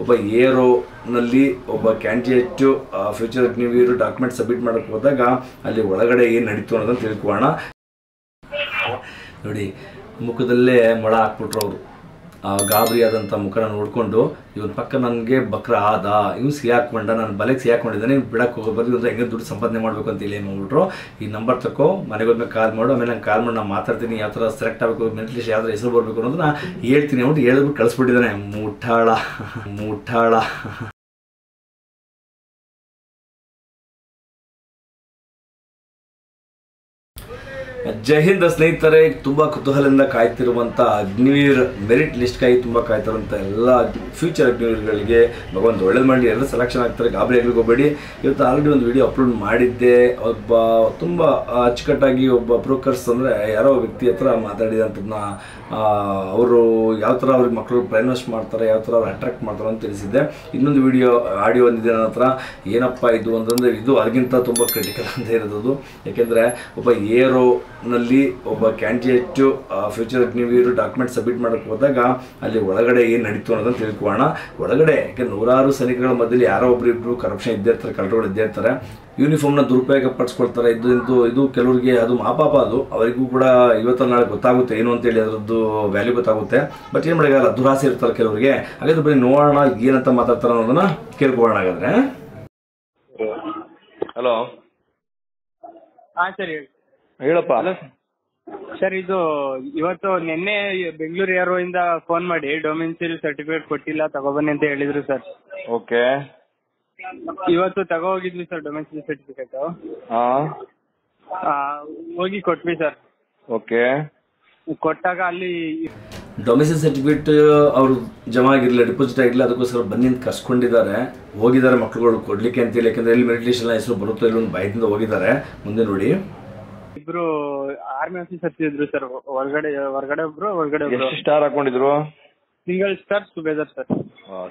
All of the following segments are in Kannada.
ಒಬ್ಬ ಏರೋನಲ್ಲಿ ಒಬ್ಬ candidate future Agniveer document submit ಮಾಡಕ್ಕೆ ಹೋದಾಗ ಅಲ್ಲಿ ಒಳಗಡೆ ಏನು ನಡೀತು ಅನ್ನೋದನ್ನ ತಿಳ್ಕೊಳ್ಳೋಣ. ನೋಡಿ, ಮುಖದಲ್ಲೇ ಮೊಳ ಹಾಕ್ಬಿಟ್ರು ಅವರು. ಗಾಬರಿ ಆದಂಥ ಮುಖನ ನೋಡಿಕೊಂಡು, ಇವನ್ ಪಕ್ಕ ನನಗೆ ಬಕ್ರ ಆದ, ಇವ್ನು ಸಿಹಾಕೊಂಡ ನಾನು ಬಲೆಗೆ ಸಿಹಾಕೊಂಡಿದ್ದಾನೆ ಇವ್ನು ಬಿಡಕ್ಕೆ ಹೋಗೋಬಾರ್ದು ಇವ್ರ ಹೆಂಗೆ ದುಡ್ಡು ಸಂಪಾದನೆ ಮಾಡಬೇಕು ಅಂತ ಹೇಳಿ ಏನು ಈ ನಂಬರ್ ತಕೋ, ಮನೆಗೆ ಹೋದ್ಮೇಲೆ ಕಾಲ್ ಮಾಡು, ಆಮೇಲೆ ನಂಗೆ ಕಾಲ್ ಮಾಡಿ ನಾನು ಮಾತಾಡ್ತೀನಿ, ಯಾವ ಥರ ಸೆಲೆಕ್ಟ್ ಆಗಬೇಕು ಮೆಂಟಲಿಸ್ಟ್ ಯಾವ ಹೆಸರು ಬರಬೇಕು ಅನ್ನೋದನ್ನ ಹೇಳ್ತೀನಿ. ಅಂದ್ಬಿಟ್ಟು ಹೇಳಿಬಿಟ್ಟು ಕಳಿಸ್ಬಿಟ್ಟಿದ್ದಾನೆ. ಮುಠಾಳ ಮುಠಾಳ. ಜೈ ಹಿಂದ್ ಸ್ನೇಹಿತರೆ, ತುಂಬಾ ಕುತೂಹಲದಿಂದ ಕಾಯ್ತಿರುವಂತ ಅಗ್ನಿವೀರ್ ಮೆರಿಟ್ ಲಿಸ್ಟ್ ಲಿಸ್ಟ್ಗಾಗಿ ತುಂಬಾ ಕಾಯ್ತಿರುವಂತ ಎಲ್ಲ ಫ್ಯೂಚರ್ ಅಗ್ನಿವೀರ್ಗಳಿಗೆ, ಭಗವಂತ ಒಳ್ಳೇದು ಮಾಡಿ ಎಲ್ಲ ಸೆಲೆಕ್ಷನ್ ಆಗ್ತಾರೆ, ಗಾಬರಿ ಆಗ್ಲಿಕ್ಕೆ ಹೋಗಬೇಡಿ. ಇವತ್ತು ಆಲ್ರೆಡಿ ಒಂದು ವಿಡಿಯೋ ಅಪ್ಲೋಡ್ ಮಾಡಿದ್ದೆ, ಒಬ್ಬ ತುಂಬಾ ಅಚ್ಚುಕಟ್ಟಾಗಿ ಒಬ್ಬ ಬ್ರೋಕರ್ಸ್ ಅಂದ್ರೆ ಯಾರೋ ವ್ಯಕ್ತಿ ಹತ್ರ ಮಾತಾಡಿದಂಥದ್ದನ್ನ ಅವರು ಯಾವ ಥರ ಅವ್ರಿಗೆ ಮಕ್ಕಳು ಬ್ರೈನ್ ಮಾಡ್ತಾರೆ, ಯಾವ ಥರ ಅವ್ರು ಅಟ್ರಾಕ್ಟ್ ಮಾಡ್ತಾರೆ ಅಂತ ತಿಳಿಸಿದ್ದೆ. ಇನ್ನೊಂದು ವಿಡಿಯೋ ಆಡಿಯೋ ಒಂದಿದೆ ನನ್ನ ಹತ್ರ. ಏನಪ್ಪ ಇದು ಅಂತಂದ್ರೆ, ಇದು ಅದಕ್ಕಿಂತ ತುಂಬ ಕ್ರಿಟಿಕಲ್ ಅಂತ ಇರೋದು ಯಾಕೆಂದರೆ, ಒಬ್ಬ ಏರೋನಲ್ಲಿ ಒಬ್ಬ candidate future Agniveer document submit ಮಾಡಕ್ಕೆ ಹೋದಾಗ ಅಲ್ಲಿ ಒಳಗಡೆ ಏನು ನಡೀತು ಅನ್ನೋದನ್ನ ತಿಳ್ಕೊಳ್ಳೋಣ. ಒಳಗಡೆ ಯಾಕೆ ನೂರಾರು ಸೈನಿಕಗಳ ಮಧ್ಯದಲ್ಲಿ ಯಾರೋ ಒಬ್ರು ಇಬ್ರು ಕರಪ್ಷನ್ ಇದ್ದೇ ಇರ್ತಾರೆ ಕಳ್ಳರುಗಳು ಇದ್ದೇ ಇರ್ತಾರೆ. ಯೂನಿಫಾರ್ಮ್ನ ದುರುಪಯೋಗ ಪಡಿಸ್ಕೊಳ್ತಾರೆ. ಇದು ಇದು ಇದು ಕೆಲವರಿಗೆ ಅದು ಮಾಪಾಪ ಅದು. ಅವರಿಗೂ ಕೂಡ ಇವತ್ತು ನಾಳೆ ಗೊತ್ತಾಗುತ್ತೆ ಏನು ಅಂತೇಳಿ ಅದರದ್ದು ವ್ಯಾಲ್ಯೂ ಗೊತ್ತಾಗುತ್ತೆ. ಬಟ್ ಏನು ಮಾಡೋಕ್ಕಾಗಲ್ಲ ದುರಾಸೆ ಇರ್ತಾರೆ ಕೆಲವರಿಗೆ. ಹಾಗಾದ್ರೆ ಬರೀ ನೋಡೋಣ ಏನಂತ ಮಾತಾಡ್ತಾರೆ ಅನ್ನೋದನ್ನ ಕೇಳ್ಕೊಳ್ಳೋಣ ಹಾಗಾದ್ರೆ. ಹಲೋ. ಹಾ ಸರಿ ಹೇಳಿ. ಹೇಳಪ್ಪ. ಸರ್. ಇದು ಇವತ್ತು ನಿನ್ನೆ ಬೆಂಗಳೂರು ಏರೋ ಇಂದ ಫೋನ್ ಮಾಡಿ ಡೊಮಿನ್ಸಿಲ್ ಸರ್ಟಿಫಿಕೇಟ್ ಕೊಟ್ಟಿಲ್ಲ ತಗೊಬನ್ನಿ ಅಂತ ಹೇಳಿದ್ರು ಸರ್. ಓಕೆ. ಇವತ್ತು ತಗೋ ಹೋಗಿದ್ವಿ ಸರ್ ಡೊಮಿನ್ಸಿಲ್ ಸರ್ಟಿಫಿಕೇಟ್ ಹಾ. ಹೋಗಿ ಕೊಟ್ವಿ ಸರ್. ಓಕೆ. ಕೊಟ್ಟಾಗ ಅಲ್ಲಿ ಡೊಮಿಸೈಲ್ ಸರ್ಟಿಫಿಕೇಟ್ ಅವರು ಜಮಾ ಆಗಿರಲಿಲ್ಲ ಡಿಪಾಸಿಟ್ ಆಗಿರಲಿಲ್ಲ ಅದಕ್ಕೋಸ್ಕರ ಬನ್ನಿ ಅಂತ ಕರ್ಸ್ಕೊಂಡಿದ್ದಾರೆ. ಹೋಗಿದ್ದಾರೆ ಮಕ್ಕಳುಗಳು ಕೊಡ್ಲಿಕ್ಕೆ ಅಂತೇಳಿ ಯಾಕಂದ್ರೆ ಎಲ್ಲಿ ಮೆಡಿಟೇಷನ್ ಲಿಸ್ಟ್ ಎಲ್ಲ ಹೆಸರು ಬರುತ್ತೋ ಇಲ್ಲ ಒಂದು ಭಯದಿಂದ ಹೋಗಿದ್ದಾರೆ. ಮುಂದೆ ನೋಡಿ. ಇಬ್ರು ಆರ್ಮಿ ಆಫೀಸರ್ಸ್ ಇದ್ರು ಸರ್ ಹೊರಗಡೆ ಹೊರಗಡೆ ಒಬ್ರು ಹೊರಗಡೆ ಒಬ್ರು. ಎಷ್ಟು star ಹಾಕೊಂಡಿದ್ರು? Single star subedar sir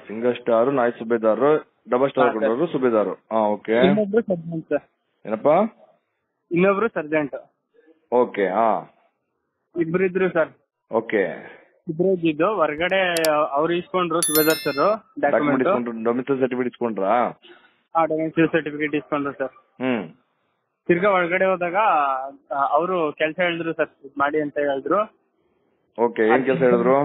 single star naib subedar double star ಹಾಕೊಂಡ್ರು subedar ಹಾ ಓಕೆ ಇನ್ನೊಬ್ರು ಸರ್ಜೆಂಟ್ ಸರ್ ಏನಪ್ಪ? ಇನ್ನೊಬ್ರು ಸರ್ಜೆಂಟ್ ಓಕೆ ಹಾ. ಇಬ್ರು ಇದ್ರು ಸರ್ ಓಕೆ ಇಬ್ರು ಇದ್ದಿದ್ದು. ಹೊರಗಡೆ ಅವ್ರು ಇಸ್ಕೊಂಡ್ರು subedar sir document domicile certificate ಇಸ್ಕೊಂಡ್ರಾ? ಆ ಡೊಮೆನ್ಸಿಲ್ ಸರ್ಟಿಫಿಕೇಟ್ ಇಸ್ಕೊಂಡ್ರು ಸರ್ ಹ್ಮ್. ತಿರ್ಗಾ ಒಳಗಡೆ ಹೋದಾಗ ಅವರು ಕೆಲಸ ಹೇಳಿದ್ರು ಸರ್ ಇದ್ ಮಾಡಿ ಅಂತ ಹೇಳಿದ್ರು. ಓಕೆ ಏನ್ ಕೆಲಸ ಹೇಳಿದ್ರು?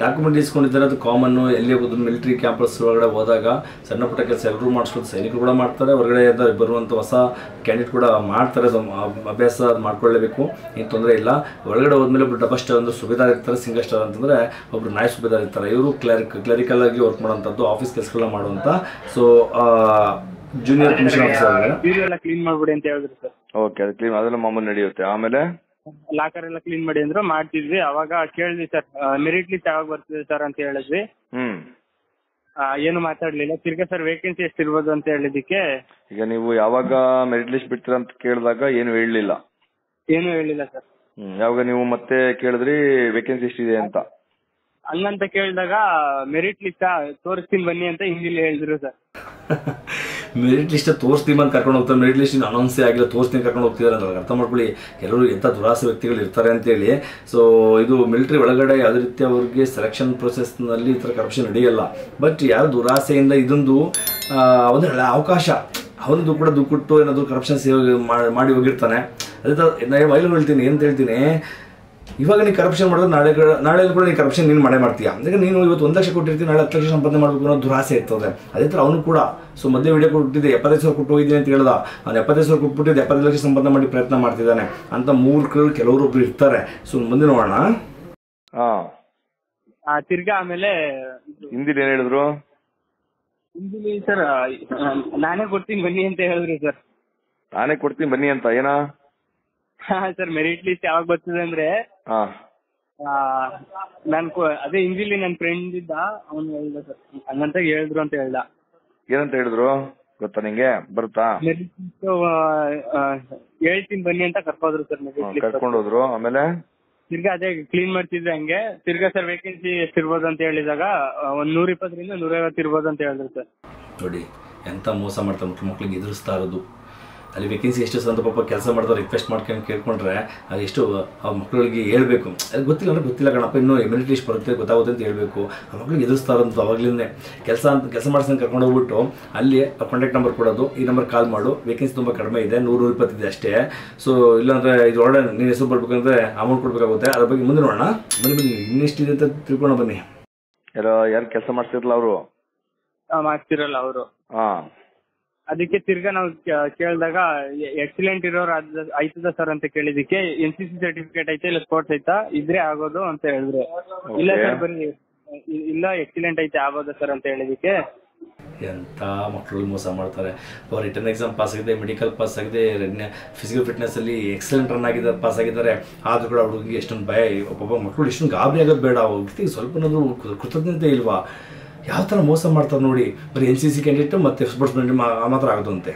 ಡಾಕ್ಯುಮೆಂಟ್ ಇಸ್ಕೊಂಡಿದ್ದಾರೆ ಅದು ಕಾಮನ್ ಎಲ್ಲಿ ಹೋದ್ರು ಮಿಲಿಟರಿ ಕ್ಯಾಂಪಸ್ ಒಳಗಡೆ ಹೋದಾಗ ಸಣ್ಣ ಪುಟ್ಟ ಕೆಲಸ ಎಲ್ಲರೂ ಮಾಡಿಸ್ಕೊಂಡು ಸೈನಿಕರು ಕೂಡ ಮಾಡ್ತಾರೆ ಹೊರಗಡೆ ಬರುವಂತ ಬರುವಂಥ ಹೊಸ ಕ್ಯಾಂಡಿಡೇಟ್ ಕೂಡ ಮಾಡ್ತಾರೆ ಅಭ್ಯಾಸ ಅದು ಮಾಡ್ಕೊಳ್ಳೇಬೇಕು ಏನು ತೊಂದರೆ ಇಲ್ಲ. ಒಳಗಡೆ ಹೋದ್ಮೇಲೆ ಒಬ್ರು ಡಬಲ್ ಸ್ಟಾರ್ ಅಂದ್ರೆ ಸುಬೇದಾರ್ ಇರ್ತಾರೆ ಸಿಂಗಲ್ ಸ್ಟಾರ್ ಅಂತಂದ್ರೆ ಒಬ್ರು ನಾಯ್ ಸುಬೇದಾರ್ ಇರ್ತಾರೆ. ಇವರು ಕ್ಲರಿಕ್ ಕ್ಲರಿಕಲ್ ಆಗಿ ವರ್ಕ್ ಮಾಡುವಂಥದ್ದು ಆಫೀಸ್ ಕೆಲಸಗಳನ್ನ ಮಾಡುವಂಥ ಸೊ ಜೂನಿಯರ್ ಕಮಿಷನ್ ಆಫೀಸರ್ ಬೀರು ಎಲ್ಲ ಕ್ಲೀನ್ ಮಾಡ್ಬಿಡಿ ಅಂತ ಹೇಳಿದ್ರು ಸರ್ ಓಕೆ ಅದು ಕ್ಲೀನ್ ಅದೆಲ್ಲ ಮಾಮೂಲಿ ನಡೆಯುತ್ತೆ. ಆಮೇಲೆ? ಲಾಕರ್ ಎಲ್ಲ ಕ್ಲೀನ್ ಮಾಡಿ ಅಂದ್ರು ಮಾಡ್ತಿದ್ವಿ. ಅವಾಗ ಕೇಳಿದ್ವಿ ಸರ್ ಮೆರಿಟ್ ಲಿಸ್ಟ್ ಯಾವಾಗ ಬರ್ತಿದೆ ಸರ್ ಅಂತ ಹೇಳಿದ್ವಿ. ಹ್ಮ್. ಆ, ಏನು ಮಾತಾಡ್ಲಿಲ್ಲ. ತಿರ್ಗಾ ಸರ್ ವೇಕೆನ್ಸಿ ಎಷ್ಟು ಇರ್ಬೋದು ಅಂತ ಹೇಳಿದಕ್ಕೆ ಈಗ ನೀವು ಯಾವಾಗ ಮೆರಿಟ್ ಲಿಸ್ಟ್ ಬಿಡ್ತೀರಾ ಅಂತ ಕೇಳಿದಾಗ ಏನು ಹೇಳಲಿಲ್ಲ? ಏನು ಹೇಳಿಲ್ಲ ಸರ್ ಹ್ಮ್ ಯಾವಾಗ ನೀವು ಮತ್ತೆ ಕೇಳಿದ್ರಿ ವೇಕೆನ್ಸಿ ಎಷ್ಟಿದೆ ಅಂತ? ಹಂಗಂತ ಕೇಳಿದಾಗ ಮೆರಿಟ್ ಲಿಸ್ಟ್ ತೋರಿಸ್ತೀನಿ ಬನ್ನಿ ಅಂತ ಹಿಂದಿಲಿ ಹೇಳಿದ್ರು ಸರ್ ಮೆರಿಟ್ ಲಿಸ್ಟ್ ತೋರಿಸ್ತೀವಿ ಅಂತ ಕರ್ಕೊಂಡು ಹೋಗ್ತಾರೆ. ಮೆರಿಟ್ ಲಿಸ್ಟ್ ಅನೌನ್ಸೇ ಆಗಿಲ್ಲ ತೋರಿಸ್ತೀನಿ ಕರ್ಕೊಂಡು ಹೋಗ್ತಿದ್ದಾರೆ ಅಂತ ಅರ್ಥ ಮಾಡ್ಕೊಳ್ಳಿ. ಕೆಲವರು ಎಂಥ ದುರಾಸೆ ವ್ಯಕ್ತಿಗಳು ಇರ್ತಾರೆ ಅಂತೇಳಿ ಸೊ ಇದು ಮಿಲಿಟ್ರಿ ಒಳಗಡೆ ಯಾವುದೇ ರೀತಿ ಅವ್ರಿಗೆ ಸೆಲೆಕ್ಷನ್ ಪ್ರೊಸೆಸ್ನಲ್ಲಿ ಈ ಥರ ಕರಪ್ಷನ್ ನಡೆಯಲ್ಲ. ಬಟ್ ಯಾರು ದುರಾಸೆಯಿಂದ ಇದೊಂದು ಒಂದು ಅವಕಾಶ. ಅವನದು ಕೂಡ ದುಡ್ಡು ಕೊಟ್ಟು ಏನಾದರೂ ಕರಪ್ಷನ್ ಸೇವೆ ಮಾಡಿ- ಹೋಗಿರ್ತಾನೆ. ಅದೇ ಥರ ನಾನು ಹೇಳ್ತೀನಿ ಅಂತ ಹೇಳ್ತೀನಿ. ಇವಾಗ ನೀನು ಕರಪ್ಷನ್ ಮಾಡಿದ್ರೆ ನಾಳೆ ನಾಳೆ ಕೂಡ ನೀನು ಕರಪ್ಷನ್ ನೀನು ಮಾಡೇ ಮಾಡ್ತೀಯ? ಅಂದ್ರೆ ನೀನು ಇವತ್ತು ಒಂದು ಲಕ್ಷ ಕೊಟ್ಟಿರ್ತೀನಿ ನಾಳೆ ಹತ್ತು ಲಕ್ಷ ಸಂಪಾದನೆ ಮಾಡಬೇಕು ಅನ್ನೋ ದುರಾಸೆ ಇರ್ತದೆ. ಅದೇ ಥರ ಅವನು ಕೂಡ. ಸೊ ಮೊದಲೇ ವಿಡಿಯೋ ಕೊಟ್ಟಿದ್ದೆ ಎಪ್ಪತ್ತೈದು ಸಾವಿರ ಕೊಟ್ಟು ಹೋಗಿದ್ದೀನಿ ಅಂತ ಹೇಳ್ದ. ಅವ್ನು ಎಪ್ಪತ್ತೈದು ಸಾವಿರ ಕೊಟ್ಬಿಟ್ಟಿದ್ದು ಎಪ್ಪತ್ತೈದು ಲಕ್ಷ ಸಂಪಾದನೆ ಮಾಡಿ ಪ್ರಯತ್ನ ಮಾಡ್ತಿದ್ದಾನೆ. ಅಂತ ಮೂರ್ಖರು ಕೆಲವರೊಬ್ರು ಇರ್ತಾರೆ. ಸೊ ಮುಂದೆ ನೋಡೋಣ. ಹಾ. ಆ, ತಿರ್ಗಾ ಆಮೇಲೆ ಹಿಂದಿಲಿ ಏನ್ ಹೇಳಿದ್ರು? ಹಿಂದಿಲಿ ಸರ್ ನಾನೇ ಕೊಡ್ತೀನಿ ಬನ್ನಿ ಅಂತ ಹೇಳಿದ್ರು ಸರ್. ನಾನೇ ಕೊಡ್ತೀನಿ ಬನ್ನಿ ಅಂತ ಏನಾ? ಸರ್ ಮೆರಿಟ್ ಲಿಸ್ಟ್ ಯಾವಾಗ ಬರ್ತದೆ ಅಂದ್ರೆ ಹಾ. ಆ, ನಾನ್ ಕೊ- ಅದೇ ಇಂಜಿಲಿ ನನ್ ಫ್ರೆಂಡ್ ಇದ್ದ ಅವ್ನು ಹೇಳ್ದ ಸರ್ ಹಂಗಂತ ಹೇಳಿದ್ರು ಅಂತ ಹೇಳ್ದ. ಏನಂತ ಹೇಳಿದ್ರು? ಗೊತ್ತಾ ನಿಂಗೆ? ಬರುತ್ತಾ? ಮೆರಿಟ್ ಲಿಸ್ಟ್ ಹೇಳ್ತೀನಿ ಬನ್ನಿ ಅಂತ ಕರ್ಕೋದ್ರು ಸರ್ ಮೆರಿಟ್ ಲಿಸ್ಟ್ ಕರ್ಕೊಂಡು ಹೋದ್ರು ಆಮೇಲೆ? ತಿರ್ಗಾ ಅದೇ ಕ್ಲೀನ್ ಮಾಡ್ತಿದ್ರೆ ಹಂಗೆ. ತಿರ್ಗಾ ಸರ್ ವೇಕೆನ್ಸಿ ಎಷ್ಟಿರ್ಬೋದು ಅಂತ ಹೇಳಿದಾಗ ಆ, ಒಂದ್ ನೂರ ಇಪ್ಪತ್ತರಿಂದ ನೂರೈವತ್ತು ಇರ್ಬೋದು ಅಂತ ಹೇಳಿದ್ರು ಸರ್ ನೋಡಿ ಎಂತ ಮೋಸ ಮಾಡ್ತಾರೆ ಮಕ್ಳು ಮಕ್ಳಿಗೆ ಎದುರಿಸ್ತಾ ಇರೋದು. ಅಲ್ಲಿ ವೇಕೆನ್ಸಿ ಎಷ್ಟು ಅಂತ ಪಾಪ ಕೆಲಸ ಮಾಡಿದ್ರೆ ರಿಕ್ವೆಸ್ಟ್ ಮಾಡ್ಕೊಂಡು ಕೇಳ್ಕೊಂಡ್ರೆ ಅದು ಎಷ್ಟು ಆ ಮಕ್ಕಳಿಗೆ ಹೇಳ್ಬೇಕು. ಅದು ಗೊತ್ತಿಲ್ಲ ಅಂದ್ರೆ ಗೊತ್ತಿಲ್ಲ ಕಣಪ್ಪ ಇನ್ನೂ ಇಮ್ಯುನಿಟಿ ಬರುತ್ತೆ ಗೊತ್ತಾಗುತ್ತೆ ಅಂತ ಹೇಳಬೇಕು. ಆ ಮಕ್ಳಿಗೆ ಎದುರಿಸ್ತಾರಂತ ಅವಾಗಲೇ ಕೆಲಸ ಅಂತ ಕೆಲಸ ಮಾಡಿಸ್ಕೊಂಡು ಕರ್ಕೊಂಡು ಹೋಗ್ಬಿಟ್ಟು ಅಲ್ಲಿ ಕಾಂಟ್ಯಾಕ್ಟ್ ನಂಬರ್ ಕೊಡೋದು ಈ ನಂಬರ್ ಕಾಲ್ ಮಾಡು. ವೇಕೆನ್ಸಿ ತುಂಬ ಕಡಿಮೆ ಇದೆ ನೂರು ನೂರ ಇಪ್ಪತ್ತಿದೆ ಅಷ್ಟೇ. ಸೊ ಇಲ್ಲಾಂದ್ರೆ ಇದು ಒಳ್ಳೆ ನೀನು ಹೆಸರು ಬರ್ಬೇಕಂದ್ರೆ ಅಮೌಂಟ್ ಕೊಡಬೇಕಾಗುತ್ತೆ. ಅದ್ರ ಬಗ್ಗೆ ಮುಂದೆ ನೋಡೋಣ. ಬನ್ನಿ ಬನ್ನಿ ಇನ್ನೆಷ್ಟಿದೆ ಅಂತ ತಿಳ್ಕೊಂಡು ಬನ್ನಿ. ಯಾರು ಯಾರು ಕೆಲಸ ಮಾಡ್ತಿರಲ್ಲ ಅವರು? ಆ, ಮಾಡ್ತಿರಲ್ಲ ಅವರು. ಹಾ. ಅದಕ್ಕೆ ತಿರ್ಗಾ ನಾವು ಕೇಳಿದಾಗ ಎಕ್ಸಲೆಂಟ್ ಇರೋರು ಆಯ್ತದ ಸರ್ ಅಂತ ಕೇಳಿದಕ್ಕೆ ಎನ್ ಸಿ ಸಿ ಸರ್ಟಿಫಿಕೇಟ್ ಐತೆ ಇಲ್ಲ ಸ್ಪೋರ್ಟ್ಸ್ ಐತಾ? ಇದ್ರೆ ಆಗೋದು ಅಂತ ಹೇಳಿದ್ರು. ಇಲ್ಲ. ಸರ್ ಬರೀ ಇಲ್ಲ ಎಕ್ಸಿಲೆಂಟ್ ಐತೆ ಆಗೋದು ಸರ್ ಅಂತ ಹೇಳಿದಕ್ಕೆ ಎಂಥ ಮಕ್ಕಳು ಮೋಸ ಮಾಡ್ತಾರೆ. ರಿಟರ್ನ್ ಎಕ್ಸಾಮ್ ಪಾಸ್ ಆಗಿದೆ ಮೆಡಿಕಲ್ ಪಾಸ್ ಆಗಿದೆ ಫಿಸಿಕಲ್ ಫಿಟ್ನೆಸ್ ಅಲ್ಲಿ ಎಕ್ಸಲೆಂಟ್ ರನ್ ಆಗಿದ್ದಾರೆ ಪಾಸ್ ಆಗಿದ್ದಾರೆ. ಆದ್ರೂ ಕೂಡ ಹುಡುಗಿಗೆ ಎಷ್ಟೊಂದು ಭಯ ಒಬ್ಬೊಬ್ಬ ಮಕ್ಕಳು ಎಷ್ಟೊಂದು ಗಾಬರಿ ಆಗೋದು ಬೇಡ. ಅವ್ರ ಸ್ವಲ್ಪನಾದ್ರೂ ಕೃತಜ್ಞತೆ ಇಲ್ವಾ? ಯಾವ ಥರ ಮೋಸ ಮಾಡ್ತಾರೆ ನೋಡಿ, ಬರೀ ಎನ್ ಸಿ ಸಿ ಕ್ಯಾಂಡಿಡೇಟ್ ಮತ್ತು ಸ್ಪೋರ್ಟ್ಸ್ ಮಾತ್ರ ಆಗೋದಂತೆ.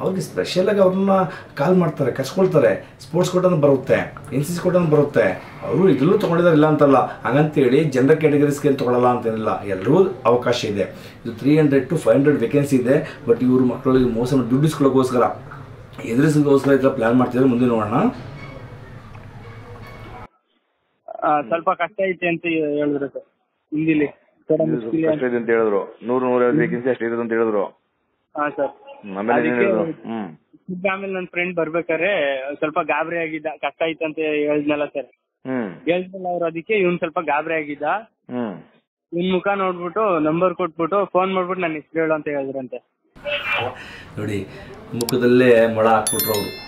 ಅವ್ರಿಗೆ ಸ್ಪೆಷಲಾಗಿ ಅವ್ರನ್ನ ಕಾಲ್ ಮಾಡ್ತಾರೆ, ಕರ್ಸ್ಕೊಳ್ತಾರೆ. ಸ್ಪೋರ್ಟ್ಸ್ ಕೋಟನ ಬರುತ್ತೆ ಎನ್ ಸಿ ಸಿ ಕೋಟನ ಬರುತ್ತೆ. ಅವರು ಇದರಲ್ಲೂ ತೊಗೊಂಡಿದ್ದಾರೆ ಇಲ್ಲ ಅಂತಲ್ಲ. ಹಾಗಂತೇಳಿ ಜನರಲ್ ಕ್ಯಾಟಗರೀಸ್ಗೆ ತೊಗೊಳ್ಳಲ್ಲ ಅಂತೇನಿಲ್ಲ. ಎಲ್ಲರೂ ಅವಕಾಶ ಇದೆ. ಇದು three hundred to five hundred vacancy ಇದೆ. ಬಟ್ ಇವರು ಮಕ್ಕಳಿಗೆ ಮೋಸ ಮಾಡಿ ದುಡ್ಡಿಸ್ಕೊಳ್ಳೋಕ್ಕೋಸ್ಕರ ಎದುರಿಸೋಕ್ಕೋಸ್ಕರ ಪ್ಲಾನ್ ಮಾಡ್ತಿದ್ದಾರೆ ಮುಂದೆ ನೋಡೋಣ. ಸ್ವಲ್ಪ ಕಷ್ಟ ಐತೆ ಅಂತ ಹೇಳಿದ್ರೆ ಸರ್. ಹಿಂದಿಲಿ. ಇದು ಇದೆ ಅಂತ ಹೇಳಿದ್ರು. ನೂರು ನೂರೈವತ್ತು ವೇಕೆನ್ಸಿ ಅಷ್ಟು ಇದೆ ಅಂತ ಹೇಳಿದ್ರು. ಹಾ ಸರ್. ಆಮೇಲೆ ಏನ್ ಹೇಳಿದ್ರು? ಹ್ಮ್. ಆಮೇಲೆ ನನ್ನ ಫ್ರೆಂಡ್ ಬರ್ಬೇಕಾದ್ರೆ ಸ್ವಲ್ಪ ಗಾಬರಿ ಆಗಿದ್ದ ಕಷ್ಟ ಆಯ್ತು ಅಂತ ಹೇಳಿದ್ನಲ್ಲ ಸರ್. ಹ್ಮ್. ಹೇಳಿದ್ನಲ್ಲ ಅವ್ರು ಅದಕ್ಕೆ ಇವ್ನ್ ಸ್ವಲ್ಪ ಗಾಬರಿ ಆಗಿದ್ದ. ಹ್ಮ್. ಇವ್ನ್ ಮುಖ ನೋಡ್ಬಿಟ್ಟು ನಂಬರ್ ಕೊಟ್ಬಿಟ್ಟು ಫೋನ್ ಮಾಡ್ಬಿಟ್ಟು ನನ್ನ ಹೆಸರು ಹೇಳು ಅಂತ ಹೇಳಿದ್ರಂತೆ. ನೋಡಿ ಮುಖದಲ್ಲೇ ಮೊಳ ಹಾಕ್ಬಿಟ್ರು ಅವರು.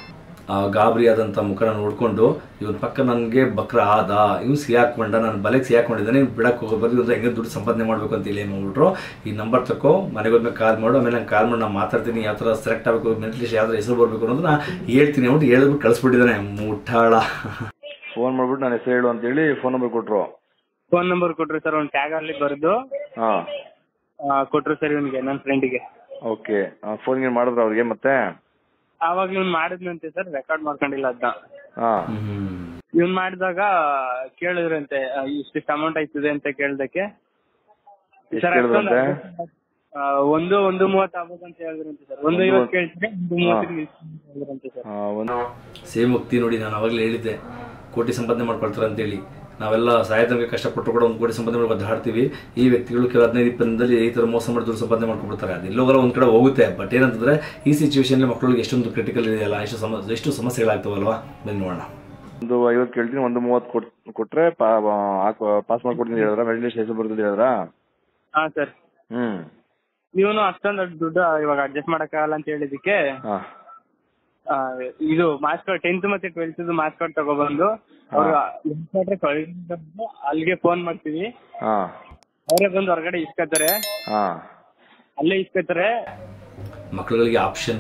ಆ ಗಾಬರಿ ಆದಂಥ ಮುಖನ ನೋಡ್ಕೊಂಡು ಇವನ್ ಪಕ್ಕ ನನಗೆ ಬಕ್ರ ಆದ ಇವ್ನು ಸಿ ಹಾಕೊಂಡ ನಾನು ಬಲೆಗೆ ಸಿ ಹಾಕೊಂಡಿದ್ದಾನೆ ಇವ್ನು ಬಿಡಕ್ಕೆ ಹೋಗೋಬಾರ್ದು ಇವ್ರು ಹೆಂಗೆ ದುಡ್ಡು ಸಂಪಾದನೆ ಮಾಡಬೇಕು ಅಂತ ಹೇಳಿ ಏನು ಮಾಡ್ಬಿಟ್ರು? ಈ ನಂಬರ್ ತಕೋ ಮನೆಗೆ ಹೋದ್ಮೇಲೆ ಕಾಲ್ ಮಾಡು ಆಮೇಲೆ ನಂಗೆ ಕಾಲ್ ಮಾಡಿ ನಾನು ಮಾತಾಡ್ತೀನಿ ಯಾವ ಥರ ಸೆಲೆಕ್ಟ್ ಆಗಬೇಕು ಮೆಂಟ್ಲಿಸ್ಟ್ ಯಾವ ಥರ ಹೆಸರು ಬರಬೇಕು ಅನ್ನೋದನ್ನ ಹೇಳ್ತೀನಿ. ಅವ್ನು ಹೇಳಿದ್ಬಿಟ್ಟು ಕಳಿಸ್ಬಿಟ್ಟಿದ್ದಾನೆ. ಮುಟ್ಟಾಳ ಫೋನ್ ಮಾಡ್ಬಿಟ್ಟು ನಾನು ಹೆಸರು ಹೇಳು ಅಂತ ಹೇಳಿ ಫೋನ್ ನಂಬರ್ ಕೊಟ್ರು. ಫೋನ್ ನಂಬರ್ ಕೊಟ್ರು ಸರ್ ಒಂದು ಟ್ಯಾಗ್ ಅಲ್ಲಿ ಬರೆದು ಹಾ. ಕೊಟ್ರು ಸರ್ ಇವನಿಗೆ ನನ್ನ ಫ್ರೆಂಡಿಗೆ ಓಕೆ ಫೋನ್ ಮಾಡಿದ್ರ ಅವ್ರಿಗೆ ಮತ್ತೆ? ಆವಾಗ ಇವ್ನ್ ಮಾಡಿದ್ನಂತೆ ಸರ್ ರೆಕಾರ್ಡ್ ಮಾಡ್ಕೊಂಡಿಲ್ಲ ಅದನ್ನ ಇವ್ನ್ ಮಾಡಿದಾಗ ಕೇಳಿದ್ರಂತೆ ಇಷ್ಟಿಷ್ಟು ಅಮೌಂಟ್ ಆಯ್ತದೆ ಅಂತ ಕೇಳ್ದಕ್ಕೆ. ಸರ್ ಒಂದು ಒಂದು ಮೂವತ್ತು ಆಗ್ಬೋದು ಅಂತ ಹೇಳಿದ್ರಂತೆ ಸರ್. ಒಂದು ಇವತ್ತು ಕೇಳ್ತಿದ್ರೆ ಒಂದು ಮೂವತ್ತಿಗೆ ಅಂತ ಸರ್. ಸೇಮ್ ಹೋಗ್ತೀನಿ ನೋಡಿ ನಾನು ಅವಾಗಲೇ ಹೇಳಿದ್ದೆ. ಕೋಟಿ ಸಂಪಾದನೆ ಮಾಡ್ಕೊಳ್ತಾರೆ ಅಂತೇಳಿ ನಾವೆಲ್ಲ ಸಾಯದಂಗೆ ಕಷ್ಟಪಟ್ಟು ಕೂಡ ಒಂದು ಕೋಟಿ ಸಂಪಾದನೆ ಮಾಡಿ ಒದ್ದಾಡ್ತೀವಿ. ಈ ವ್ಯಕ್ತಿಗಳು ಕೆಲವು ಹದಿನೈದು ಇಪ್ಪತ್ತರಲ್ಲಿ ಈ ಥರ ಮೋಸ ಮಾಡಿ ದುಡ್ಡು ಸಂಪಾದನೆ ಮಾಡ್ಕೊಬಿಡ್ತಾರೆ. ಅದು ಇಲ್ಲೋಗಲ್ಲ ಒಂದು ಕಡೆ ಹೋಗುತ್ತೆ. ಬಟ್ ಏನಂತಂದ್ರೆ ಈ ಸಿಚುವೇಶನ್ ಮಕ್ಕಳಿಗೆ ಎಷ್ಟೊಂದು ಕ್ರಿಟಿಕಲ್ ಇದೆಯಲ್ಲ ಎಷ್ಟು ಸಮ ಎಷ್ಟು ಸಮಸ್ಯೆಗಳಾಗ್ತವಲ್ವಾ? ಬನ್ನಿ ನೋಡೋಣ. ಒಂದು ಐವತ್ತು ಕೇಳ್ತೀನಿ ಒಂದು ಮೂವತ್ತು ಕೊಟ್ ಕೊಟ್ರೆ ಪಾಸ್ ಮಾಡ್ಕೊಡ್ತೀನಿ ಹೇಳಿದ್ರ? ಮೆಡಿಟೇಷನ್ ಹೆಸರು ಬರ್ತದೆ ಹೇಳಿದ್ರ? ಹಾ ಸರ್. ಹ್ಮ್. ಇವನು ಅಷ್ಟೊಂದು ದುಡ್ಡು ಇವಾಗ ಅಡ್ಜಸ್ಟ್ ಮಾಡಕ್ಕಾಗಲ್ಲ ಅಂತ ಹೇಳಿದಕ್ಕೆ ಇದು ಮಾರ್ಕ್ಸ್ ಕಾರ್ಡ್ ಟೆಂತ್ ಮತ್ತೆ ಟ್ವೆಲ್ತ್ ಮಾರ್ಕ್ಸ್ ಕಾರ್ಡ್ ತಗೊಬಂದು ಅವ್ರು ಕಳಿಸಿದ್ರು ಅಲ್ಲಿಗೆ ಫೋನ್ ಮಾಡ್ತೀವಿ. ಹಾ. ಅವರೇ ಬಂದು ಹೊರಗಡೆ ಇಸ್ಕೊತಾರೆ. ಹಾ. ಅಲ್ಲೇ ಇಸ್ಕೊತಾರೆ. ಮಕ್ಕಳುಗಳಿಗೆ ಆಪ್ಷನ್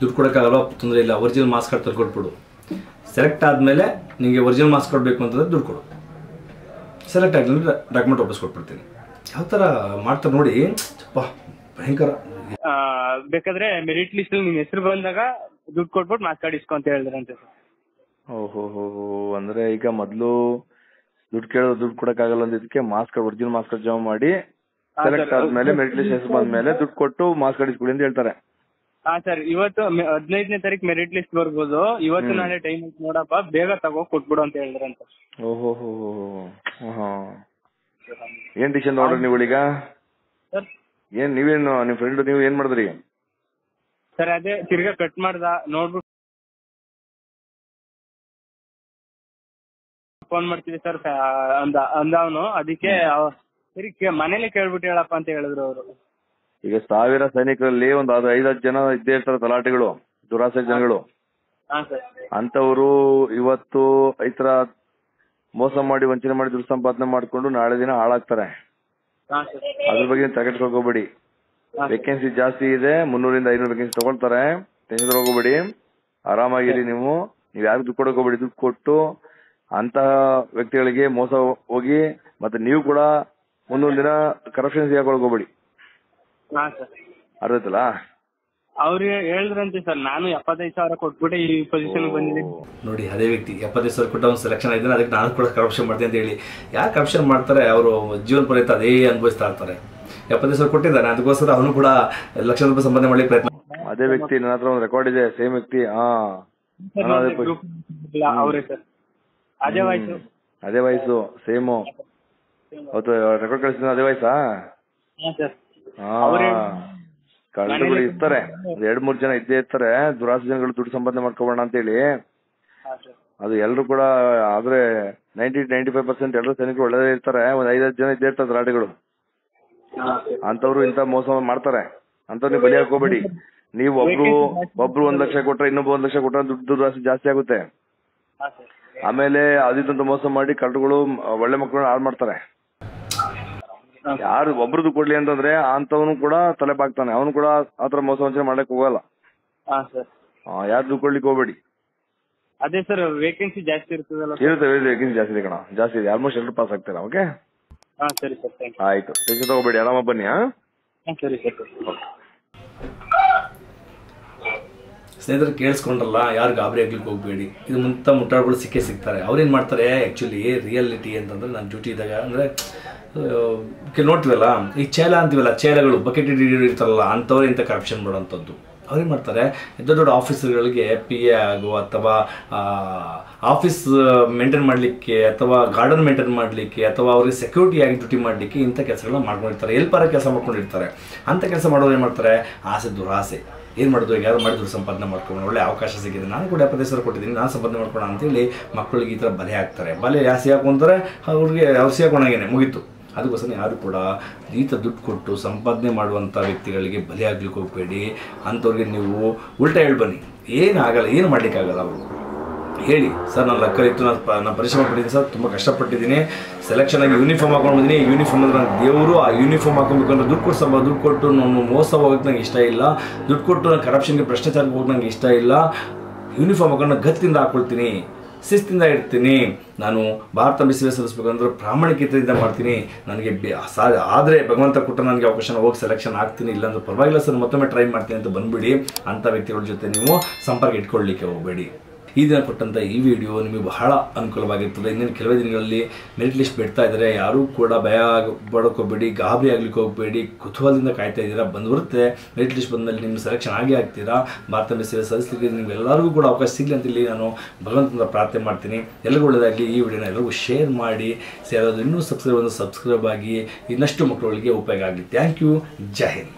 ದುಡ್ಡು ಕೊಡೋಕ್ಕಾಗಲ್ಲ ತೊಂದರೆ ಇಲ್ಲ. ಒರಿಜಿನಲ್ ಮಾರ್ಕ್ಸ್ ಕಾರ್ಡ್ ಕೊಟ್ಬಿಡು ಸೆಲೆಕ್ಟ್ ಆದ್ಮೇಲೆ ನಿಮಗೆ ಒರಿಜಿನಲ್ ಮಾರ್ಕ್ಸ್ ಕಾರ್ಡ್ ಬೇಕು ಅಂತಂದ್ರೆ ದುಡ್ಡು ಕೊಡು. ಸೆಲೆಕ್ಟ್ ಆಗಿ ಡಾಕ್ಯುಮೆಂಟ್ ವಾಪಸ್ ಕೊಟ್ಬಿಡ್ತೀನಿ. ಯಾವ ತರ ಮಾಡ್ತಾರೆ ನೋಡಿ. ಚಪ್ಪ ಭಯಂಕರ. ಆ, ಬೇಕಾದ್ರೆ ಮೆರಿಟ್ ಲಿಸ್ಟ್ ನಿಮ್ ಹೆಸರು ಬಂದಾಗ ದುಡ್ಡು ಕೊಟ್ಬಿಟ್ಟು ಮಾಸ್ಕ್ ಇಸ್ಕೊ ಅಂತ ಹೇಳಿದ್ರಂತೆ ಸರ್. ಓಹೋ ಅಂದ್ರೆ ಈಗ ಮೊದ್ಲು ದುಡ್ಡು ಕೇಳೋದು ದುಡ್ಡು ಕೊಡಕ್ಕಾಗಲ್ಲ ಇದಕ್ಕೆ marks card original marks card ಜಮಾ ಮಾಡಿ ಸೆಲೆಕ್ಟ್. ಆದ್ಮೇಲೆ ಮೆರಿಟ್ ಲಿಸ್ಟ್ ಬಂದ್ಮೇಲೆ ದುಡ್ಡು ಕೊಟ್ಟು ಮಾಸ್ಕ್ ಕಾರ್ಡ್ ಅಂತ ಹೇಳ್ತಾರೆ. ಹಾ ಸರ್ ಇವತ್ತು ಹದಿನೈದನೇ ತಾರೀಕು ಮೆರಿಟ್ ಲಿಸ್ಟ್ ಬರ್ಬೋದು. ಇವತ್ತು ನಾನೇ ನಾಳೆ ಟೈಮ್ ನೋಡಪ್ಪ ಬೇಗ ತಗೋ ಕೊಟ್ಬಿಡು ಅಂತ ಹೇಳಿದ್ರಂತ. ಓಹೋ ಏನ್ ಡಿಸಿಷನ್ ನೋಡ್ರಿ ನೀವು ಈಗ ಏನ್ ನೀವೇನು ನಿಮ್ ಫ್ರೆಂಡ್ ನೀವು ಏನ್ ಮಾಡಿದ್ರಿ? ಸರ್ ಅದೇ ತಿರ್ಗಾ ಕಟ್ ಮಾಡ್ದ ನೋಡ್ಬಿಟ್ಟು ಫೋನ್ ಮಾಡ್ತೀವಿ ಸರ್ ಅಂದ ಅಂದ ಅವನು ಅದಕ್ಕೆ ಸರಿ ಮನೇಲಿ ಕೇಳ್ಬಿಟ್ಟು ಹೇಳಪ್ಪ ಅಂತ ಹೇಳಿದ್ರು ಅವರು. ಈಗ ಸಾವಿರ ಸೈನಿಕರಲ್ಲಿ ಒಂದು ಅದು ಐದಾರು ಜನ ಇದ್ದೇ ಇರ್ತಾರೆ ತಲಾಟೆಗಳು ದುರಾಸೆ ಜನಗಳು. ಅಂತವರು ಇವತ್ತು ಈ ತರ ಮೋಸ ಮಾಡಿ ವಂಚನೆ ಮಾಡಿ ದುಡ್ಡು ಸಂಪಾದನೆ ಮಾಡ್ಕೊಂಡು ನಾಳೆ ದಿನ ಹಾಳಾಗ್ತಾರೆ. ಅದ್ರ ಬಗ್ಗೆ ತಲೆಗೆ ಹೋಗ್ಬೇಡಿ. ವೇಕೆನ್ಸಿ ಜಾಸ್ತಿ ಇದೆ. ಮುನ್ನೂರಿಂದ ಐನೂರು ವೇಕೆನ್ಸಿ ತಗೊಳ್ತಾರೆ. ಟೆನ್ಷನ್ ಹೋಗ್ಬೇಡಿ ಆರಾಮಾಗಿರಿ ನೀವು. ನೀವು ಯಾರು ದುಡ್ಡು ಕೊಡಕ್ ಹೋಗ್ಬೇಡಿ. ದುಡ್ಡು ಕೊಟ್ಟು ಅಂತಹ ವ್ಯಕ್ತಿಗಳಿಗೆ ಮೋಸ ಹೋಗಿ ಮತ್ತೆ ನೀವು ಕೂಡ ಮುಂದೊಂದು ದಿನ ಕರಪ್ಷನ್ ಹೋಗ್ಬೇಡಿ. ಹಾ ಸರ್ ಅರ್ಥೈತಲ್ಲ ಅವ್ರು ಹೇಳಿದ್ರಂತೆ ಸರ್ ನಾನು ಎಪ್ಪತ್ತೈದು ಸಾವಿರ ಕೊಟ್ಬಿಟ್ಟು ಈ ಪೊಸಿಷನ್ ಬಂದಿದ್ದೀನಿ ನೋಡಿ ಅದೇ ವ್ಯಕ್ತಿ ಎಪ್ಪತ್ತೈದು ಸಾವಿರ ಕೊಟ್ಟು ಅವ್ನು ಸೆಲೆಕ್ಷನ್ ಆಗಿದ್ದಾನೆ. ಅದಕ್ಕೆ ನಾನು ಕೂಡ ಕರಪ್ಷನ್ ಮಾಡ್ತೀನಿ ಅಂತ ಹೇಳಿ. ಯಾರು ಕರಪ್ಷನ್ ಮಾಡ್ತಾರೆ? ಅವರು ಜೀವನ ಪರ್ಯಂತ ಅದೇ ಅನುಭವಿಸ್ತಾ ಇರ್ತಾರೆ. ಎಪ್ಪತ್ತೈದು ಸಾವಿರ ಕೊಟ್ಟಿದ್ದಾನೆ ಅದಕ್ಕೋಸ್ಕರ ಅವನು ಕೂಡ ಲಕ್ಷ ರೂಪಾಯಿ ಸಂಪಾದನೆ ಮಾಡಲಿಕ್ಕೆ ಪ್ರಯತ್ನ ಅದೇ ವ್ಯಕ್ತಿ ನನ್ನ ಹತ್ರ ಒಂದು ರೆಕಾರ್ಡ್ ಇದೆ ಸೇಮ್ ವ್ಯಕ್ತಿ. ಹಾ. ಅದೇ ಪುಷ್- ಗ್ರೂಪ್ ಅವರೇ ಸರ್. ಅದೇ ವಾಯ್ಸು ಅದೇ ವಯಸ್ಸು ಸೇಮು ಅವತ್ತು ರೆಕಾರ್ಡ್ ಕಳಿಸಿದ ಅದೇ ವಯಸ್ಸಾ? ಕಳ್ಳರುಗಳು ಇರ್ತಾರೆ. ಎರಡ್ ಮೂರ್ ಜನ ಇದ್ದೇ ಇರ್ತಾರೆ. ದುರಾಸೆ ಜನಗಳು ದುಡ್ಡು ಸಂಪಾದನೆ ಮಾಡ್ಕೋಬೋಣ ಅಂತ ಹೇಳಿ ಹಾಂ ಸರ್. ಅದು ಎಲ್ರು ಕೂಡ ಆದ್ರೆ ನೈಂಟಿ ನೈಂಟಿ ಫೈವ್ ಪರ್ಸೆಂಟ್ ಎಲ್ಲರೂ ಸೈನಿಕರು ಒಳ್ಳೆದೇ ಇರ್ತಾರೆ. ಒಂದ್ ಐದೈದು ಜನ ಇದ್ದೇ ಇರ್ತಾರೆ ದ್ರಾಟಿಗಳು ಸರ್ ಅಂತವ್ರು ಇಂತ ಮೋಸ ಮಾಡ್ತಾರೆ. ಅಂತ ನೀವು ಬಲಿ ಹಾಕೋಬೇಡಿ ನೀವು ಒಬ್ರು ಒಬ್ರು ಒಂದ್ ಲಕ್ಷ ಕೊಟ್ರೆ ಇನ್ನೊಬ್ಬ ಒಂದ್ ಲಕ್ಷ ಕೊಟ್ರೆ ದುಡ್ಡು ದುರಾಸೆ ಜಾಸ್ತಿ ಆಗುತ್ತೆ. ಆಮೇಲೆ ಅದಿದ್ದಂತ ಮೋಸ ಮಾಡಿ ಕಳ್ಳಗಳು ಒಳ್ಳೆ ಮಕ್ಕಳನ್ನ ಹಾಳು ಮಾಡ್ತಾರೆ. ಯಾರು ಒಬ್ರದ್ದು ಕೊಡ್ಲಿ ಅಂತಂದ್ರೆ ಅಂತವನು ಕೂಡ ತಲೆ ಬಾಗ್ತಾನೆ ಅವನು ಕೂಡ ಆತರ ಮೋಸ ವಂಚನೆ ಮಾಡಕ್ ಹೋಗಲ್ಲ. ಯಾರು ಕೊಡ್ಲಿಕ್ಕೆ ಹೋಗ್ಬೇಡಿ. ಅದೇ ಸರ್ ವೇಕೆನ್ಸಿ ಜಾಸ್ತಿ ಇರ್ತದಲ್ಲ ಇರುತ್ತೆ ಇರುತ್ತೆ ವೇಕೆನ್ಸಿ ಜಾಸ್ತಿ ಇದೆ ಕಣ. ಜಾಸ್ತಿ ಇದೆ. ಆಲ್ಮೋಸ್ಟ್ ಎಲ್ಲರೂ ಪಾಸ್ ಆಗ್ತಾರೆ ಓಕೆ ಹಾಂ ಸರಿ ಸರ್ ಥ್ಯಾಂಕ್ ಯು ಆಯ್ತು. ಟೆನ್ಷನ್ ತಗೋಬೇಡಿ ಆರಾಮ ಬನ್ನಿ ಹಾ? ಹಾಂ ಸರಿ ಸರ್. ಸ್ನೇಹಿತರು ಕೇಳಿಸ್ಕೊಂಡ್ರಲ್ಲ ಯಾರು ಗಾಬರಿ ಆಗ್ಲಿಕ್ಕೆ ಹೋಗಬೇಡಿ. ಇದು ಮುಂತ ಮುಟ್ಟಾಡ್ಗಳು ಸಿಕ್ಕೇ ಸಿಗ್ತಾರೆ. ಅವ್ರೇನು ಮಾಡ್ತಾರೆ ಆ್ಯಕ್ಚುಲಿ ರಿಯಾಲಿಟಿ ಅಂತಂದ್ರೆ ನಾನು ಡ್ಯೂಟಿ ಇದ್ದಾಗ ಅಂದರೆ ನೋಡ್ತೀವಲ್ಲ ಈ ಚೇಲ ಅಂತೀವಲ್ಲ ಚೇಲಗಳು ಬಕೆಟ್ ಇರ್ತಾರಲ್ಲ ಅಂಥವ್ರು ಇಂಥ ಕರಪ್ಷನ್ ಮಾಡೋಂಥದ್ದು. ಅವ್ರೇನು ಮಾಡ್ತಾರೆ, ದೊಡ್ಡ ದೊಡ್ಡ ಆಫೀಸರ್ಗಳಿಗೆ ಪಿ ಎ ಆಗೋ ಅಥವಾ ಆಫೀಸ್ ಮೇಂಟೈನ್ ಮಾಡಲಿಕ್ಕೆ ಅಥವಾ ಗಾರ್ಡನ್ ಮೇಂಟೈನ್ ಮಾಡಲಿಕ್ಕೆ ಅಥವಾ ಅವ್ರಿಗೆ ಸೆಕ್ಯೂರಿಟಿ ಆಗಿ ಡ್ಯೂಟಿ ಮಾಡಲಿಕ್ಕೆ ಇಂಥ ಕೆಲಸಗಳನ್ನ ಮಾಡ್ಕೊಂಡಿರ್ತಾರೆ ಎಲ್ಪಾರ ಕೆಲಸ ಮಾಡ್ಕೊಂಡಿರ್ತಾರೆ. ಅಂಥ ಕೆಲಸ ಮಾಡೋರು ಏನು ಮಾಡ್ತಾರೆ, ಆಸೆ ದುರಾಸೆ. ಏನು ಮಾಡೋದು ಈಗ? ಯಾರು ಮಾಡಿದ್ರು ಸಂಪಾದನೆ ಮಾಡ್ಕೊಂಡು, ಒಳ್ಳೆ ಅವಕಾಶ ಸಿಗಿದೆ ನಾನು ಕೂಡ ಸಾವಿರ ಕೊಟ್ಟಿದ್ದೀನಿ, ನಾನು ಸಂಪಾದನೆ ಮಾಡ್ಕೊಳ್ಳೋಣ ಅಂತೇಳಿ ಮಕ್ಕಳಿಗೆ ಈ ಥರ ಬಲೆ ಹಾಕ್ತಾರೆ. ಬಲೆ ಯಾಸಿ ಹಾಕೊಂತಾರೆ ಅವ್ರಿಗೆ, ಅವ್ರು ಸಿಹಾಕೊಂಡಾಗೇನೆ ಮುಗೀತು. ಅದಕ್ಕೋಸ್ಕರ ಯಾರು ಕೂಡ ರೀತ ದುಡ್ಡು ಕೊಟ್ಟು ಸಂಪಾದನೆ ಮಾಡುವಂಥ ವ್ಯಕ್ತಿಗಳಿಗೆ ಬಲಿಯಾಗಲಿಕ್ಕೆ ಹೋಗಬೇಡಿ ಅಂಥವ್ರಿಗೆ ನೀವು ಉಲ್ಟಾ ಹೇಳಿ ಬನ್ನಿ ಏನಾಗಲ್ಲ, ಏನು ಮಾಡಲಿಕ್ಕಾಗಲ್ಲ ಅವರು? ಹೇಳಿ. ಸರ್, ನನ್ನ ಲಕ್ಕ ಇತ್ತು, ನಾನು ನಾನು ಪರಿಶ್ರಮ ಪಟ್ಟಿದ್ದೀನಿ ಸರ್, ತುಂಬ ಕಷ್ಟಪಟ್ಟಿದ್ದೀನಿ. ಸೆಲೆಕ್ಷನ್ ಆಗಿ ಯೂನಿಫಾರ್ಮ್ ಹಾಕೊಂಡು ಬಂದಿನಿ ಯೂನಿಫಾರ್ಮ್ ಅಂದ್ರೆ ನನ್ನ ದೇವರು. ಆ ಯೂನಿಫಾರ್ಮ್ ಹಾಕೊಬೇಕು ಅಂದ್ರೆ ದುಡ್ಡು ಸಂಬ ದುಡ್ಡು ಕೊಟ್ಟು ನಾನು ಮೋಸ ಹೋಗೋಕ್ಕೆ ನಂಗೆ ಇಷ್ಟ ಇಲ್ಲ. ದುಡ್ಡು ಕೊಟ್ಟು ನಾನು ಕರಪ್ಷನ್ಗೆ ಭ್ರಷ್ಟಾಚಾರಕ್ಕೆ ಹೋಗೋಕೆ ನಂಗೆ ಇಷ್ಟ ಇಲ್ಲ. ಯೂನಿಫಾರ್ಮ್ ಹಾಕೊಂಡು ಗತ್ತಿಂದ ಹಾಕೊಳ್ತೀನಿ. ಶಿಸ್ತಿಂದ ಇರ್ತೀನಿ. ನಾನು ಭಾರತ ಬಿಸಿಲು ಸಲ್ಲಿಸ್ಬೇಕಂದ್ರೆ ಪ್ರಾಮಾಣಿಕತೆಯಿಂದ ಮಾಡ್ತೀನಿ. ನನಗೆ ಬೇ ಆದರೆ ಭಗವಂತ ಕೊಟ್ಟ ನನಗೆ ಅವಕಾಶ ಹೋಗಿ ಸೆಲೆಕ್ಷನ್ ಆಗ್ತೀನಿ. ಇಲ್ಲಾಂದ್ರೆ ಪರವಾಗಿಲ್ಲ ಸರ್, ಮತ್ತೊಮ್ಮೆ ಟ್ರೈ ಮಾಡ್ತೀನಿ ಅಂತ ಬಂದ್ಬಿಡಿ. ಅಂಥ ವ್ಯಕ್ತಿಗಳ ಜೊತೆ ನೀವು ಸಂಪರ್ಕ ಇಟ್ಕೊಳ್ಳಿಕ್ಕೆ ಹೋಗಬೇಡಿ. ಈ ದಿನ ಕೊಟ್ಟಂಥ ಈ ವಿಡಿಯೋ ನಿಮಗೆ ಬಹಳ ಅನುಕೂಲವಾಗಿರ್ತದೆ. ಇನ್ನೇನು ಕೆಲವೇ ದಿನಗಳಲ್ಲಿ ಮೆರಿಟ್ ಲಿಸ್ಟ್ ಬಿಡ್ತಾ ಇದ್ದಾರೆ ಯಾರೂ ಕೂಡ ಭಯ ಪಡ್ಕೋಬೇಡಿ, ಗಾಬರಿ ಆಗ್ಲಿಕ್ಕೆ ಹೋಗಬೇಡಿ, ಕುತೂಹಲದಿಂದ ಕಾಯ್ತಾ ಇದ್ದೀರಾ ಬಂದು ಬರುತ್ತೆ ಮೆರಿಟ್ ಲಿಸ್ಟ್ ಬಂದಲ್ಲಿ ನಿಮ್ಮ ಸೆಲೆಕ್ಷನ್ ಆಗೇ ಆಗ್ತೀರಾ? ಭಾರತ ಸೇವೆ ಸಲ್ಲಿಸಲಿಕ್ಕೆ ನಿಮ್ಗೆಲ್ಲರಿಗೂ ಕೂಡ ಅವಕಾಶ ಸಿಗಲಿ ಅಂತೇಳಿ ನಾನು ಭಗವಂತನ ಪ್ರಾರ್ಥನೆ ಮಾಡ್ತೀನಿ. ಎಲ್ಲರಿಗೂ ಒಳ್ಳೆಯದಾಗಲಿ ಈ ವಿಡಿಯೋನ ಎಲ್ಲರಿಗೂ ಶೇರ್ ಮಾಡಿ. ಸೇರೋದು ಇನ್ನೂ ಸಬ್ಸ್ಕ್ರೈಬ್ ಸಬ್ಸ್ಕ್ರೈಬ್ ಆಗಿ ಇನ್ನಷ್ಟು ಮಕ್ಕಳುಗಳಿಗೆ ಉಪಯೋಗ ಆಗಲಿ. ಥ್ಯಾಂಕ್ ಯು ಜೈ ಹಿಂದ್.